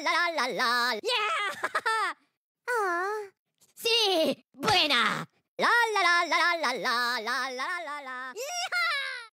la la la la. Yeah. Ah. Sí, buena. La la la la la la la.